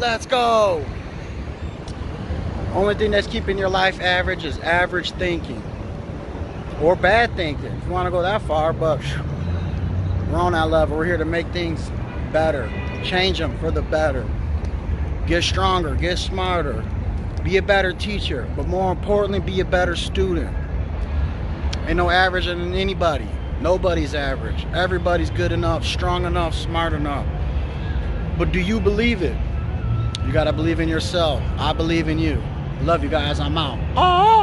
Let's go. Only thing that's keeping your life average is average thinking or bad thinking. If you want to go that far, but we're on that level. We're here to make things better, change them for the better, get stronger, get smarter, be a better teacher, but more importantly, be a better student. Ain't no average than anybody. Nobody's average. Everybody's good enough, strong enough, smart enough. But do you believe it? You gotta believe in yourself. I believe in you. Love you guys. I'm out. Oh.